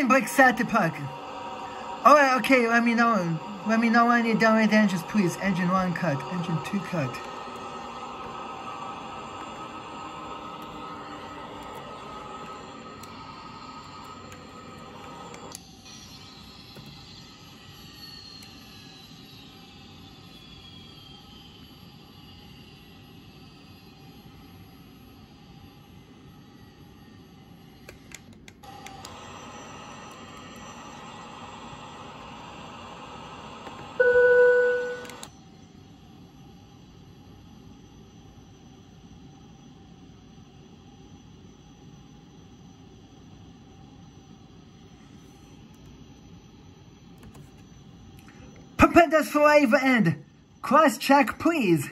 Brake set to park. Alright, okay, let me know. Let me know when you're done with engines, please. Engine 1 cut. Engine 2 cut. Perpendicular and cross check please.